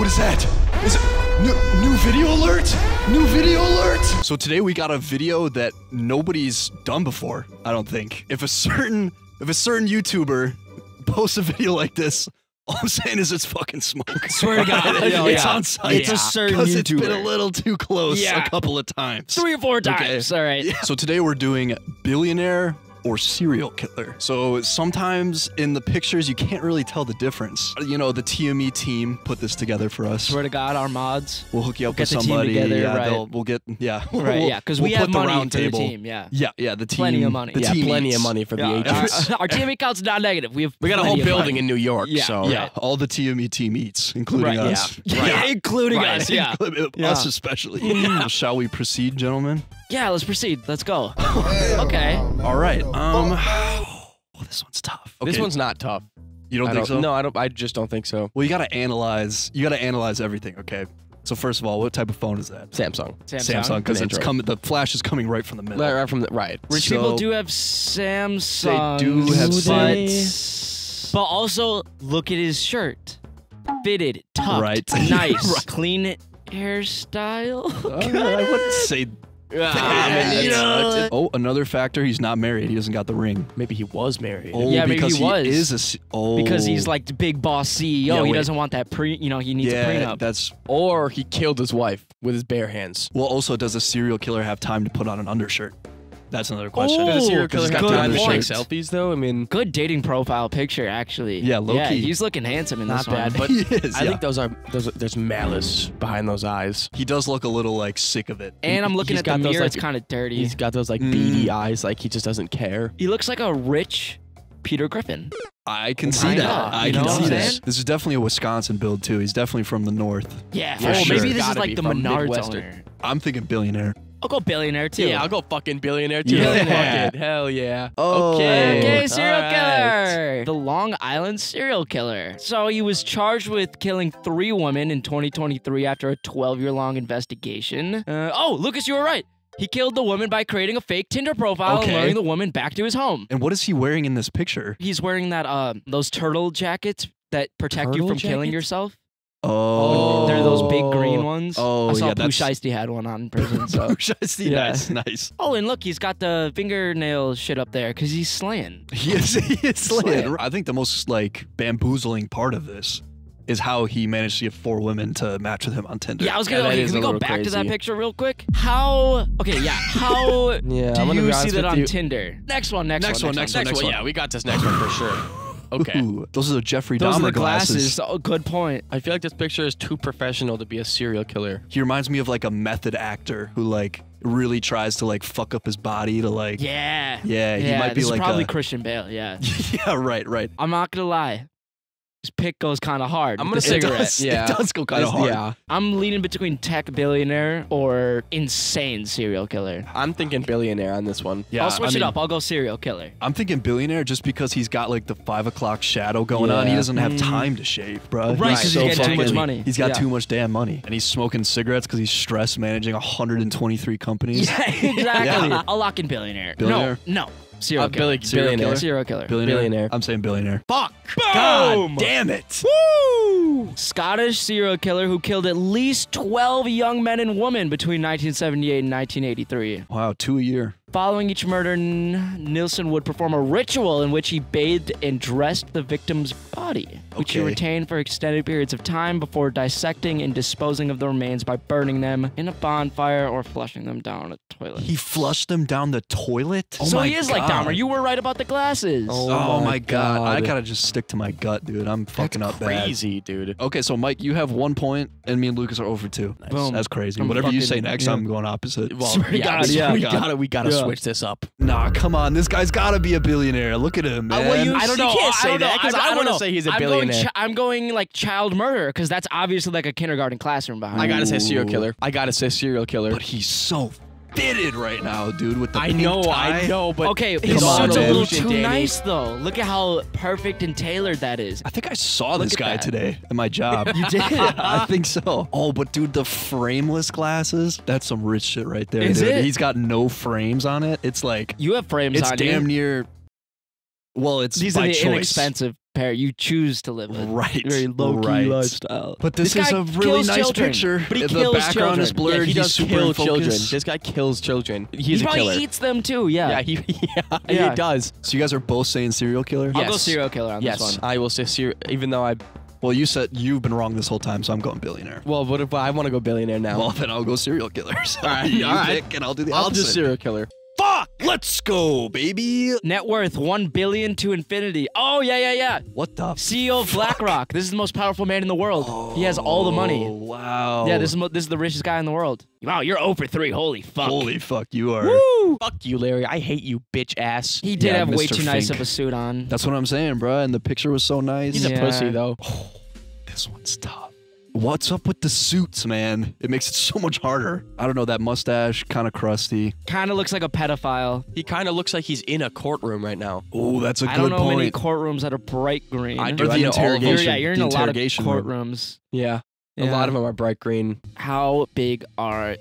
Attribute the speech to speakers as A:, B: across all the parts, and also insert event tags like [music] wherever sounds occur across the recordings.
A: What is that? Is it new, new video alert? New video alert! So today we got a video that nobody's done before, I don't think. If a certain if a certain YouTuber posts a video like this, all I'm saying is it's fucking smoke.
B: Swear to God, [laughs]
A: it's oh,
B: yeah.
A: on site.
B: It's a certain
A: Because it's been a little too close
B: Yeah.
A: a couple of times.
B: Three or four times.
A: Okay.
B: times. All right.
A: So today we're doing billionaire or serial killer. So sometimes in the pictures you can't really tell the difference. You know, the TME team put this together for us.
B: Swear to God, our mods.
A: We'll hook you up
B: We'll
A: with
B: get the team
A: somebody.
B: together,
A: yeah,
B: right.
A: we'll get yeah. [laughs]
B: Right,
A: we'll-
B: yeah, because
A: we'll
B: we have
A: put the
B: money
A: round
B: for the team. Yeah.
A: Yeah, yeah, the team.
B: Plenty of money.
A: The
B: Yeah,
A: team
C: plenty
A: eats.
C: of money for the agents. [laughs] [laughs]
B: Our, our team account's not negative. We have
C: we got a whole building
B: money.
C: in New York,
B: Yeah,
C: so
A: Yeah, all the TME team eats, including
C: Right,
A: us.
B: Yeah, including
C: Right.
B: us. Yeah.
A: Us especially. Mm. Shall we proceed, gentlemen?
B: Yeah. Let's proceed. Let's go. [laughs] okay.
A: All right. Um. Oh, [sighs] this one's tough.
C: this one's not tough.
A: You don't
C: I
A: think so?
C: No, I don't. I just don't think so.
A: Well, you gotta analyze. You gotta analyze everything. Okay. So first of all, what type of phone is that?
C: Samsung.
A: Samsung, because it's coming. The flash is coming right from the middle.
C: Right, right from the right.
B: Rich
A: So-
B: people do have Samsung.
A: They do have
B: but, but also look at his shirt. Fitted, tucked,
A: Right. [laughs]
B: nice,
A: Right.
B: clean hairstyle.
A: I wouldn't [laughs] say.
C: Ah, [laughs]
B: you
A: Oh, another factor. He's not married. He doesn't got the ring.
C: Maybe he was married.
A: Oh,
B: Yeah, maybe
A: because
B: he was.
A: is a. Oh,
B: because he's like the big boss CEO.
C: Yeah,
B: he
C: wait.
B: doesn't want that pre. You know, he needs a
A: Yeah,
B: prenup.
A: that's.
C: Or he killed his wife with his bare hands.
A: Well, also, does a serial killer have time to put on an undershirt? That's another question.
B: Oh,
C: Does a serial
A: Because
C: killer
A: he's
C: have
A: got
C: time to take selfies though? I mean,
B: Good dating profile picture, actually.
A: Yeah, low
B: yeah,
A: key.
B: He's looking handsome in
C: Not
B: this one.
C: bad, [laughs] but
A: he is.
C: I
A: yeah.
C: think those are those. Are, there's malice behind those eyes.
A: he does look a little like sick of it.
B: and I'm looking
C: He's
B: at the
C: got those,
B: mirror.
C: like-
B: it's kind of dirty.
C: He's got those like
A: Mm.
C: beady eyes, like he just doesn't care.
B: he looks like a rich Peter Griffin.
A: I can see
B: Kinda,
A: that. I
B: you
A: can
B: what
A: see
B: I'm
A: that. This is definitely a Wisconsin build too. He's definitely from the north.
B: Yeah,
C: For
B: oh,
C: sure.
B: maybe this is
C: Gotta
B: like
C: be
B: the
C: from
B: Menards
C: Midwestern.
B: owner.
A: I'm thinking billionaire.
B: I'll go billionaire too.
C: Yeah, I'll go fucking billionaire too.
A: Yeah.
C: Fuck it. Hell yeah.
A: Oh.
C: Okay.
B: Okay, serial
C: All right.
B: killer. The Long Island serial killer. So he was charged with killing three women in 2023 after a 12 year long investigation. Uh, oh, Lucas, you were right. He killed the woman by creating a fake Tinder profile
A: Okay.
B: and luring the woman back to his home.
A: And what is he wearing in this picture?
B: He's wearing that uh, those turtle jackets that protect you
C: Turtle
B: from killing yourself.
A: Oh,
B: They're those big green oh, ones.
A: Oh,
B: I saw
A: yeah,
B: Pooh
A: that's-
B: Shiesty had one on in prison. [laughs] So.
A: I see.
B: Yeah.
A: Nice, nice.
B: oh, and look, he's got the fingernail shit up there because he's slaying. [laughs]
A: He is. He is
B: Slaying.
A: slaying. I think the most like bamboozling part of this is how he managed to get four women to match with him on Tinder.
B: Yeah, I was gonna.
C: that
B: okay, can we go
C: little
B: back to that picture real quick? How? Okay, yeah. How [laughs]
C: Yeah,
B: do
C: I'm
B: you see that on
C: you.
B: Tinder? Next one. Next, one.
A: Next
B: one.
A: Next one,
B: Next,
A: next
B: one.
A: one.
C: Yeah, we got this next one for sure. Okay.
A: Ooh, those are the Jeffrey
B: Those
A: Dahmer
B: are the glasses.
A: glasses.
B: Oh, good point.
C: I feel like this picture is too professional to be a serial killer.
A: He reminds me of like a method actor who like really tries to like fuck up his body to like.
B: Yeah.
A: Yeah, he
B: yeah,
A: might be
B: is
A: like
B: probably
A: a-
B: Christian Bale. Yeah. [laughs]
A: yeah, right, right.
B: I'm not gonna lie. This pick goes kind of hard.
C: I'm gonna
B: the
C: say
B: cigarette.
A: does. [laughs]
C: Yeah,
A: It does go kinda hard.
C: Yeah,
B: I'm leaning between tech billionaire or insane serial killer.
C: I'm thinking billionaire on this one.
A: Yeah,
B: I'll switch
A: I
B: it
A: mean,
B: up. I'll go serial killer.
A: I'm thinking billionaire just because he's got like the five o'clock shadow going on. He doesn't have
B: Mm.
A: time to shave, bro.
B: Right,
A: He's
B: 'cause
A: so
B: he's got too much money.
A: He's got
B: Yeah.
A: too much damn money, and he's smoking cigarettes because he's stressed managing 123 companies. [laughs]
B: Yeah, exactly.
A: Yeah.
B: I'll lock in billionaire.
A: Billionaire?
B: No, no. Serial
C: Uh,
B: killer.
C: billi-
A: Serial
C: billionaire.
A: killer?
B: Serial killer.
A: Billionaire.
C: Billionaire.
A: I'm saying billionaire.
C: Fuck.
A: God damn it.
B: Woo! Scottish serial killer who killed at least 12 young men and women between 1978 and 1983.
A: Wow, two a year.
B: Following each murder, N- Nilsen would perform a ritual in which he bathed and dressed the victim's body, which he retained for extended periods of time before dissecting and disposing of the remains by burning them in a bonfire or flushing them down a toilet.
A: He flushed them down the toilet. Oh
B: so
A: my
B: he is like
A: God.
B: Dahmer. You were right about the glasses.
C: Oh
A: Oh,
C: my
A: my god. I
C: God.
A: gotta just stick to my gut, dude. I'm fucking
C: That's
A: up bad.
C: crazy, dude.
A: Okay, so Mike, you have one point, and me and Lucas are over two.
B: Boom.
A: That's crazy.
B: I'm
A: Whatever you say next,
B: yeah.
A: I'm going opposite.
C: Well,
B: Swear to
C: yeah,
B: God,
C: we,
B: yeah.
C: we gotta we gotta
B: Yeah.
C: Switch this up.
A: Nah, come on. This guy's gotta be a billionaire. Look at him, man.
B: well, you-
C: I don't
B: you
C: know.
B: can't
C: I
B: say
C: don't know,
B: that
C: 'cause
B: because
C: I
B: don't
C: wanna
B: know.
C: say he's a
B: I'm
C: billionaire.
B: Going chi- I'm going like child murder because that's obviously like a kindergarten classroom behind.
C: I gotta say serial killer. I gotta say serial killer.
A: but he's so fitted right now, dude, with the
C: I
A: pink
C: know,
A: tie.
C: I know, but
B: Okay,
C: his
B: his
A: on,
B: suit's a
A: man.
B: little
C: illusion,
B: too
C: Danny.
B: nice though. Look at how perfect and tailored that is.
A: I think I saw
B: Look
A: this guy
B: that.
A: today at my job.
B: You did? [laughs]
A: I think so. Oh, but dude, the frameless glasses, that's some rich shit right there,
B: Is
A: dude.
B: it?
A: He's got no frames on it. It's like
B: You have frames
A: it's
B: on
A: damn
B: you.
A: near well, it's
B: These
A: by
B: are the
A: choice.
B: inexpensive Pair, you choose to live a
A: Right.
B: very low key
A: right.
B: lifestyle.
A: But this,
B: This
A: is
B: guy
A: a really
B: kills
A: nice
B: children,
A: picture.
B: but he
A: the
B: kills
A: background is blurred.
C: yeah, he does kill children. This guy kills children. He's
B: he
C: a
B: probably
C: killer.
B: eats them too. Yeah.
C: yeah, he yeah, [laughs]
B: Yeah.
C: he does.
A: So you guys are both saying serial killer?
B: I'll go serial killer on
C: Yes,
B: this one.
C: I will say serial. Even though I
A: Well, you said you've been wrong this whole time, so I'm going billionaire.
C: well, what if I want to go billionaire now?
A: Well, then I'll go serial killer. [laughs] So
C: All right,
A: you
C: all right.
A: pick and I'll do the
C: I'll
A: opposite.
C: do serial killer.
A: Fuck! Let's go, baby.
B: Net worth one billion to infinity. Oh yeah, yeah, yeah.
A: What the?
B: CEO of BlackRock. This is the most powerful man in the world. he has all the
A: Oh,
B: money.
A: wow.
B: Yeah, this is mo- this is the richest guy in the world. Wow, you're 0 for 3. Holy fuck.
A: Holy fuck, you are.
B: Woo!
C: Fuck you, Larry. I hate you, bitch ass.
B: He did
A: Yeah,
B: have way
A: Mr.
B: too nice of a suit on.
A: That's what I'm saying, bro. And the picture was so nice.
C: He's a pussy though. [sighs]
A: This one's tough. What's up with the suits, man? It makes it so much harder. I don't know, that mustache, kind of crusty.
B: Kind of looks like a pedophile.
C: He kind of looks like he's in a courtroom right now.
A: Oh, that's a
B: I
A: good point.
B: I don't know
A: point.
B: many courtrooms that are bright green.
C: I
A: Or
C: do.
A: the
C: I know all.
B: You're,
A: interrogation.
B: yeah, you're in
A: the
B: a lot of
A: room.
B: courtrooms.
C: Yeah. A lot of them are bright green.
B: How big are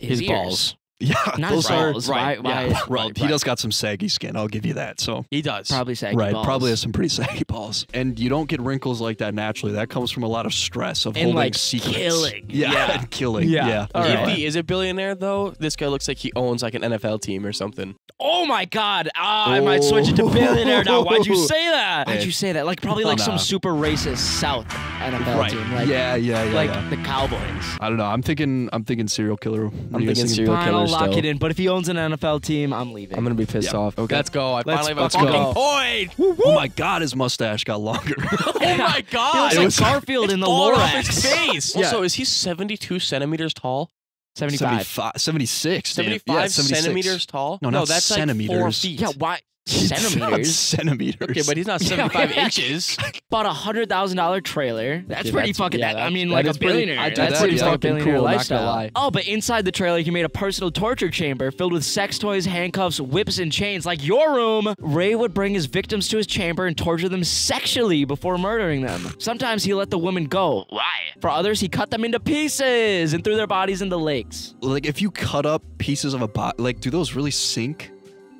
B: his,
C: His
B: ears?
C: balls.
A: Yeah,
B: Not
A: those
B: his
A: are
B: balls.
C: right,
B: Why,
C: yeah.
B: why-
A: right. [laughs] He
C: right.
A: does got some saggy skin. I'll give you that. So
C: He does.
B: Probably saggy
A: right,
B: balls.
A: probably has some pretty [laughs] saggy balls. And you don't get wrinkles like that naturally. That comes from a lot of stress of
B: And,
A: holding
B: like,
A: secrets.
B: killing.
A: Yeah,
B: Yeah. [laughs]
A: and killing.
B: Yeah.
A: Yeah.
B: All
C: if
B: right.
C: he is a billionaire, though, this guy looks like he owns like an NFL team or something.
B: Oh my god! Ah, I might switch it to billionaire now. Why'd you say that? Why'd you say that? Like probably like
A: Nah.
B: some super racist South NFL
A: Right.
B: team, like
A: yeah, yeah, yeah.
B: like
A: yeah.
B: the Cowboys.
A: I don't know. I'm thinking. I'm thinking serial killer. What
C: I'm
A: are you guys
C: thinking
A: thinking?
C: serial
B: Fine,
C: killer
B: I'll lock
C: still.
B: it in. But if he owns an NFL team, I'm leaving.
C: I'm gonna be pissed
A: Yeah.
C: off.
A: Okay.
C: Let's go. I
B: Let's
C: finally have a
B: fucking
C: fucking
B: go.
C: point.
A: Oh my god, his mustache got longer. [laughs]
C: Oh my
B: He
C: god!
B: looks
A: It
B: like
A: was-
B: Garfield in the
C: Falling
B: Lorax.
C: face. [laughs]
A: Yeah.
C: Also, is he 72 centimeters tall?
B: 75.
A: 75, 76.
C: 75
A: yeah, 76.
C: centimeters tall?
A: No, not
C: that's like four
A: centimeters.
C: feet.
B: Yeah, why?
A: It's not
B: Centimeters.
A: centimeters.
C: Okay, but he's not [laughs] 75
B: yeah.
C: inches. [laughs]
B: Bought a hundred thousand dollar trailer. That's
C: Yeah,
B: pretty
C: that's-
B: fucking.
C: yeah,
B: that- I mean,
C: that
B: like a
C: is pretty-
B: billionaire.
C: I do
B: That's
A: that,
B: pretty
A: yeah.
B: fucking
C: Fucking
B: billionaire
C: cool, not gonna
B: lifestyle.
C: lie.
B: Oh, but inside the trailer, he made a personal torture chamber filled with sex toys, handcuffs, whips, and chains, like your room. Ray would bring his victims to his chamber and torture them sexually before murdering them. Sometimes he let the women go. Why? For others, he cut them into pieces and threw their bodies into lakes.
A: like if you cut up pieces of a body, like do those really sink?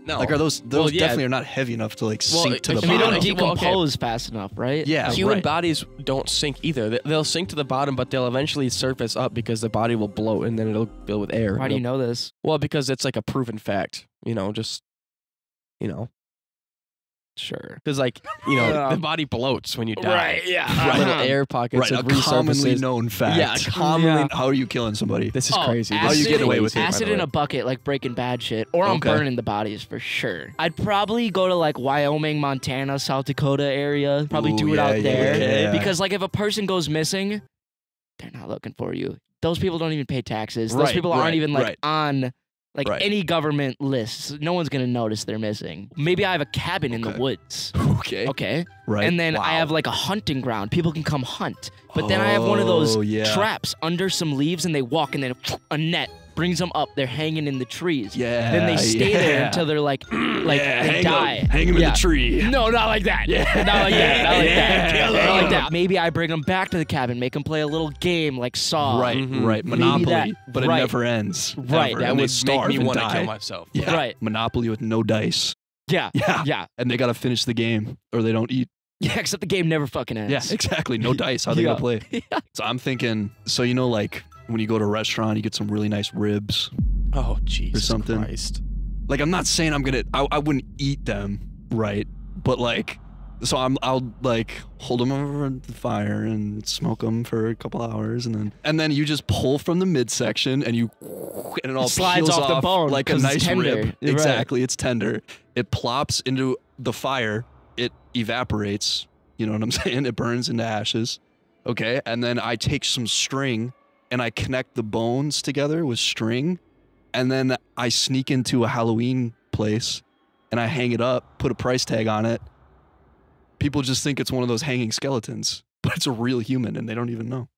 C: No.
A: Like are those those
C: Well, yeah.
A: definitely are not heavy enough to like
C: Well,
A: sink to
C: if
A: the
B: And they
C: bottom.
B: don't
A: bottom.
C: Well, okay.
B: decompose fast enough, right?
A: Yeah,
C: Human
A: right.
C: bodies don't sink either. They- They'll sink to the bottom, but they'll eventually surface up because the body will bloat and then it'll fill with air.
B: Why do you know this?
C: Well, because it's like a proven fact. You know, just you know,
B: Sure.
C: because like you know,
B: Yeah.
C: the body bloats when you die.
B: Right, yeah.
A: Right.
C: Little
B: Uh-huh.
C: air pockets
A: Right,
C: of
A: a commonly
C: resurfaces.
A: known fact.
C: Yeah, commonly.
B: Yeah.
A: How are you killing somebody?
C: This is
B: Oh,
C: crazy.
A: How
C: This
A: you
C: is
A: get away with it?
C: by
B: Acid
C: the
B: in
C: way.
B: a bucket, like Breaking Bad shit, or I'm
A: Okay.
B: burning the bodies for sure. I'd probably go to like Wyoming, Montana, South Dakota area. Probably
A: Ooh,
B: do it
A: yeah,
B: out
A: yeah,
B: there
A: yeah.
B: because like if a person goes missing, they're not looking for you. Those people don't even pay taxes. Those
A: Right,
B: people aren't
A: right,
B: even like
A: right.
B: on like
A: Right.
B: any government lists. No one's gonna notice they're missing. Maybe I have a cabin in the woods. [laughs]
A: Okay.
B: Okay.
A: Right.
B: And then I have like a hunting ground. People can come hunt. But then I have one of those
A: Oh, yeah.
B: traps under some leaves and they walk and then a net brings them up. They're hanging in the trees.
A: Yeah.
B: Then they stay there
A: yeah.
B: until they're like, [clears throat] like
A: yeah,
B: they
A: hang
B: die.
A: Him, hang him
B: Yeah.
A: in the tree.
B: No, not like that.
A: Yeah.
B: Not like that. Not like
A: Yeah.
B: that.
A: Kill
B: Not like that. Maybe I bring them back to the cabin, make them play a little game like Saw.
A: Right,
C: Mhm.
A: right.
B: Maybe
A: Monopoly,
B: that-
A: but
B: right.
A: it never ends.
B: Right,
A: ever,
C: That
A: and
C: would
A: they
C: make
A: starve
C: me
A: and
C: want to
A: die.
C: kill myself.
A: Yeah.
B: Right.
A: Monopoly with no dice.
B: Yeah.
A: Yeah.
B: Yeah.
A: And they gotta finish the game or they don't eat. [laughs]
B: Yeah. Except the game never fucking ends.
A: Yeah, exactly. No [laughs] dice. How they
B: Yeah.
A: gonna play? [laughs]
B: Yeah.
A: So I'm thinking. So you know, like when you go to a restaurant, you get some really nice ribs.
C: Oh Jesus
A: something.
C: Christ.
A: Like I'm not saying I'm gonna. I, I wouldn't eat them, right? But like, so I'm. I'll like hold them over the fire and smoke them for a couple hours, and then and then you just pull from the midsection and you and it all
B: It slides
A: peels
B: off the bone
A: like a nice rib.
B: You're right.
A: Exactly, it's tender. It plops into the fire. It evaporates. You know what I'm [laughs] saying? It burns into ashes. Okay, and then I take some string and I connect the bones together with string, and then I sneak into a Halloween place and I hang it up, put a price tag on it. People just think it's one of those hanging skeletons, [laughs] but it's a real human and they don't even know.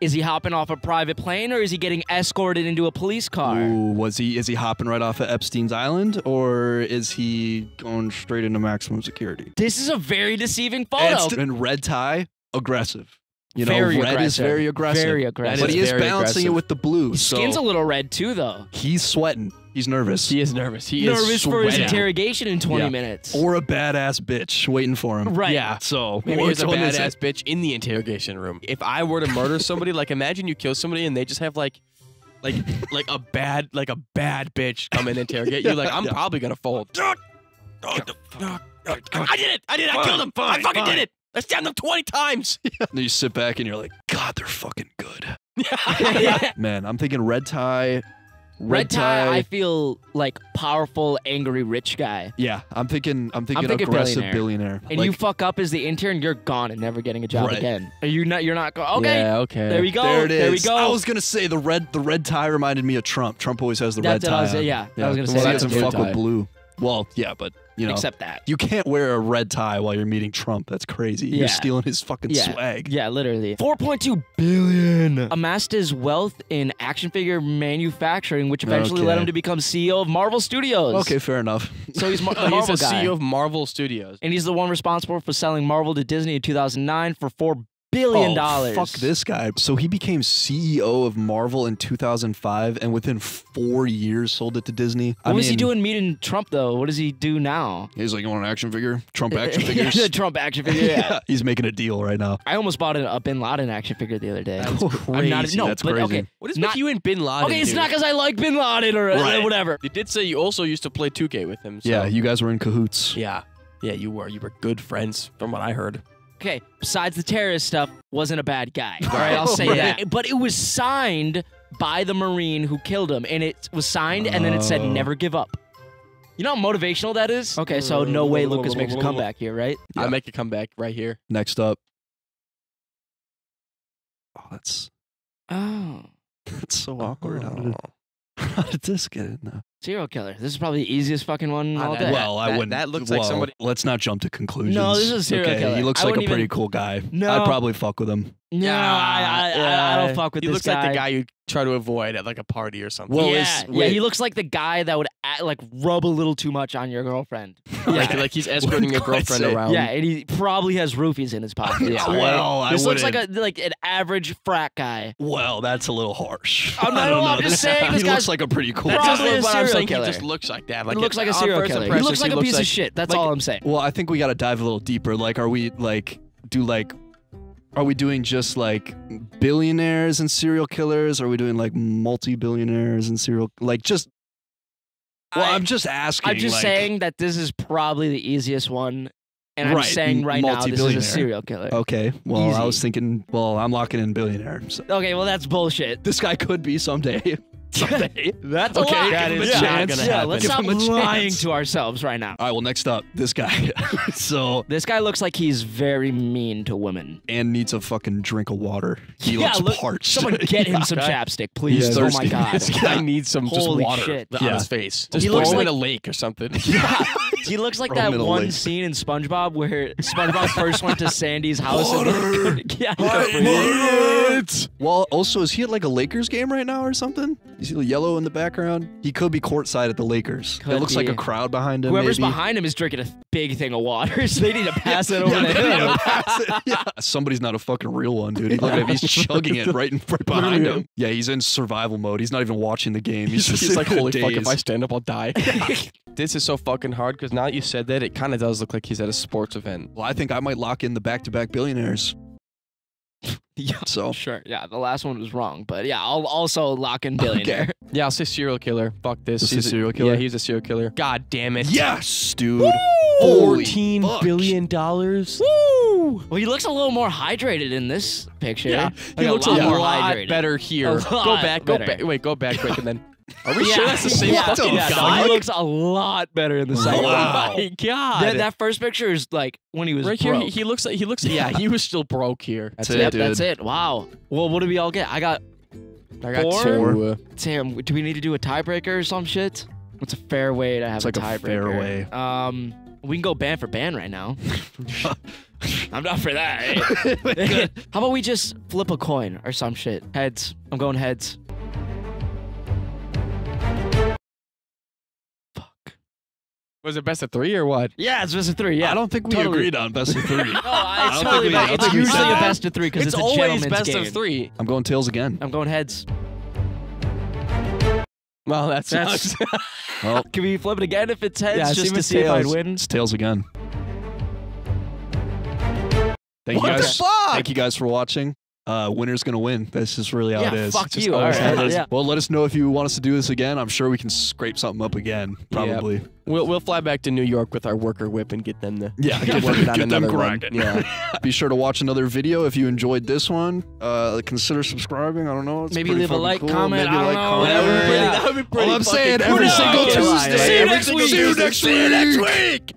B: Is he hopping off a private plane or is he getting escorted into a police car?
A: Ooh, was he is he hopping right off of Epstein's island or is he going straight into maximum security?
B: This is a very deceiving photo.
A: And, red tie, aggressive. You know,
B: Very
A: red is very aggressive.
B: Very aggressive.
A: But he is
C: very
A: balancing it with the blue.
B: His
A: so
B: skin's a little red too, though.
A: he's sweating. He's nervous.
C: He is nervous. He
B: Nervous
C: is
B: for his interrogation in 20
A: Yeah.
B: minutes.
A: or a badass bitch waiting for him.
B: Right.
C: Yeah.
A: So
C: Maybe he's a badass bitch in the interrogation room. If I were to murder somebody, like imagine you kill somebody and they just have like, like, like a bad, like a bad bitch come and interrogate you. Like I'm
A: Yeah.
C: probably gonna fold. Oh, I did it! I did it! I killed him! I fucking
A: fine.
C: did it! I stabbed him twenty times. [laughs]
A: Then you sit back and you're like, God, they're fucking good. [laughs] [laughs] Man, I'm thinking red tie. Red,
B: Red tie, I feel like powerful, angry, rich guy.
A: yeah, I'm thinking. I'm thinking, I'm
B: thinking
A: aggressive
B: billionaire.
A: billionaire.
B: And
A: Like,
B: you fuck up as the intern, you're gone and never getting a job
A: Right.
B: again. Are you not? You're not. Go- okay.
C: Yeah, okay.
B: There we go.
A: there it is.
B: There we go.
A: I was gonna say the red. The red tie reminded me of Trump. Trump always has the
B: That's
A: red
B: what I
A: tie.
B: was.
A: on.
B: Yeah,
A: yeah.
B: I was gonna say
A: Well,
C: Well,
B: that.
C: that's
A: doesn't
C: a
A: fuck
C: blue
A: with blue. Well, yeah, but you know,
B: Except that.
A: you can't wear a red tie while you're meeting Trump. That's crazy.
B: Yeah.
A: You're stealing his fucking
B: Yeah.
A: swag.
B: Yeah, literally. 4.2 billion. Amassed his wealth in action figure manufacturing, which eventually led him to become CEO of Marvel Studios.
A: Okay, fair enough. [laughs]
B: So he's Mar- [laughs] the
C: He's
B: Marvel
C: the
B: guy.
C: CEO of Marvel Studios.
B: and he's the one responsible for selling Marvel to Disney in 2009 for four billion
A: Oh,
B: dollars.
A: Fuck this guy. So he became CEO of Marvel in 2005, and within four years sold it to Disney.
B: What
A: I
B: was he doing meeting Trump though? What does he do now?
A: He's like, you want an action figure? Trump [laughs] action
B: Yeah,
A: figures.
B: the Trump action figure. Yeah. [laughs]
A: he's making a deal right now.
B: I almost bought a, a Bin Laden action figure the other day.
C: That's
B: I'm not,
C: crazy.
B: no,
A: That's
B: but
A: crazy.
B: okay.
C: What is
B: Not-
C: with you and Bin Laden?
B: Okay, it's
C: dude?
B: not because I like Bin Laden or uh,
A: Right.
B: whatever.
C: They did say you also used to play 2K with him. So.
A: Yeah, you guys were in cahoots.
C: Yeah. Yeah, you were. You were good friends, from what I heard.
B: Okay, besides the terrorist stuff, wasn't a bad guy. [laughs] All right, I'll say
A: Right.
B: that. But it was signed by the Marine who killed him, and it was signed, and then it said
A: Oh.
B: "Never give up." You know how motivational that is? Okay, so no way Lucas makes a comeback here, right?
A: Yeah.
C: I make a comeback right here.
A: Next up. Oh, that's
B: Oh, [laughs]
A: that's so oh. awkward. How did, it, how did this get in there?
B: Serial killer. This is probably the easiest fucking one all day.
A: Well, I
C: that-
A: wouldn't.
C: that looks like somebody-
A: Let's not jump to conclusions.
B: No, this is a serial
A: okay,
B: killer.
A: He looks
B: I
A: like a pretty
B: even-
A: cool guy.
B: No.
A: I'd probably fuck with him.
B: No, I, I, I, I don't fuck with
C: He
B: this
C: looks
B: guy.
C: like the guy you try to avoid at like a party or something.
A: Well,
B: yeah,
A: is-
B: yeah,
A: wait.
B: he looks like the guy that would act, like rub a little too much on your girlfriend.
C: like, [laughs]
B: Yeah.
C: like he's [laughs] escorting your girlfriend around.
B: Yeah, and he probably has roofies in his pocket. [laughs]
C: Yeah.
B: all right?
A: Well, I
B: this looks like a
A: wouldn't-
B: like an average frat guy.
A: Well, that's a little harsh.
B: I'm not-
A: I don't know.
B: I'm just saying this
A: he looks like a pretty cool.
C: That's
B: Probably
C: just
B: a
C: what I'm
B: serial
C: saying.
B: killer.
C: He just looks like that. Like
B: he looks like a
C: on
B: serial
C: first
B: killer. He looks like a piece of shit. That's all I'm saying.
A: Well, I think we got to dive a little deeper. Like, are we like do like? Are we doing just like billionaires and serial killers? Are we doing like multi-billionaires and serial like just? Well,
B: I-
A: I'm just asking.
B: I'm just
A: like-
B: saying that this is probably the easiest one, and I'm saying right now this is a serial killer.
A: Okay. Well, I was thinking. Well, I'm locking in billionaire. So
B: Okay, well that's bullshit.
A: this guy could be someday. [laughs] [laughs]
B: That's
A: Okay,
B: lie.
A: that
C: is
B: yeah.
C: not gonna
B: yeah,
C: happen.
B: let's stop lying to ourselves right now.
A: All right. Well, next up, this guy. [laughs] so
B: This guy looks like he's very mean to women.
A: and needs a fucking drink of water. He
B: Yeah,
A: looks
B: look-
A: parched.
B: Someone get him [laughs] some chapstick, please.
A: He's
B: oh my
A: thirsty.
B: god.
C: This guy needs some just
B: Holy
C: water
B: shit.
C: on
A: Yeah.
C: his face. Just
B: He
C: throw
B: looks
C: him
B: like-
C: a lake or something.
B: Yeah. He looks like that
A: in
B: one
A: lake.
B: scene in SpongeBob where SpongeBob first went to Sandy's house.
A: Water!
B: And, yeah,
A: What? Well, also, is he at like a Lakers game right now or something? You see the yellow in the background? He could be courtside at the Lakers.
B: Could
A: it looks like a crowd behind him.
B: Whoever's
A: maybe.
B: behind him is drinking a big thing of water, so they need to [laughs] pass it over
A: Yeah,
B: to
A: they need
B: him.
A: to pass [laughs] it. [laughs] Yeah. Somebody's not a fucking real one, dude. Look at him. He's chugging it right, in, right behind
C: Literally.
A: him. Yeah, he's in survival mode. He's not even watching the game. He's,
C: He's,
A: just
C: he's like,
A: in a
C: holy fuck, if. I stand up, I'll die. this is so fucking hard because now that you said that, it kind of does look like he's at a sports event.
A: Well, I think I might lock in the back-to-back billionaires. [laughs]
B: Yeah,
A: So
B: sure. Yeah, the last one was wrong, but yeah, I'll also lock in billionaire. [laughs]
C: Yeah, I'll say serial killer. Fuck this.
A: This
C: He's a-
A: serial killer?
C: Yeah, he's a serial killer. God damn it.
A: yes, dude. Holy
C: Fourteen
A: fuck.
C: billion dollars.
B: Woo! Well, he looks a little more hydrated in this picture.
C: Yeah,
B: Like
C: he looks a
B: lot
C: lot,
B: more hydrated.
C: better here.
B: A
C: Go
B: lot
C: back. Go back. Wait, go back quick and then. Are we
B: Yeah,
C: sure that's the same
B: yeah,
C: fucking
B: yeah,
C: guy?
B: he looks a lot better in the second
A: Wow.
B: one.
C: Oh [laughs] my god.
B: That, that first picture is like when he was
C: right here, he, he looks like he looks. Yeah, he was still broke here.
A: That's
B: Yep,
A: it,
B: that's
A: dude.
B: it. Wow. Well, what did we all get? I got.
C: I got
B: Four?
C: two.
B: Damn. Do we need to do a tiebreaker or some shit? What's a fair way to have
A: It's
B: a
A: a
B: tiebreaker?
A: fair way.
B: Um, we can go ban for ban right now. [laughs] I'm not for that. eh? [laughs] How about we just flip a coin or some shit? Heads. I'm going heads.
C: Was it best of three or what?
B: Yeah, it's best of three. Yeah.
A: I don't think we
B: totally.
A: agreed on best of three. [laughs]
B: No, I, it's,
A: don't
B: totally
A: think we- I
B: best-
A: don't
B: it's
A: think
B: usually a best of three because
C: It's
B: it's, a
C: always
B: gentleman's
C: best
B: game.
C: of three.
A: I'm going tails again.
B: I'm going heads.
C: Well, that
B: That's-
C: sucks. [laughs]
A: Well,
B: Can we flip it again if it's heads
C: Yeah,
B: just
C: if
B: to
C: it's
B: see if I'd
C: tails.
B: win?
A: it's tails again. Thank
C: What
A: you
C: the
A: guys.
C: fuck?
A: Thank you guys for watching. Uh, winner's gonna win. That's just really how
B: Yeah,
A: it is.
B: fuck you. All right, yeah.
A: Well, let us know if you want us to do this again. I'm sure we can scrape something up again. Probably.
C: we'll we'll fly back to New York with our worker whip and get them to
A: Yeah,
C: get,
A: get them-
C: on
A: get them
C: another one.
A: grinding.
C: Yeah. [laughs]
A: Be sure to watch another video if you enjoyed this one. Uh, consider subscribing. I don't know. It's
B: Maybe leave a like,
A: cool.
B: comment,
A: Maybe
B: I don't
A: like,
B: know,
A: comment.
B: whatever,
A: Yeah.
C: that would be pretty
A: All I'm saying, every single? Tuesday.
C: See you
A: every
C: next
A: single. See you next week.
C: See you next week.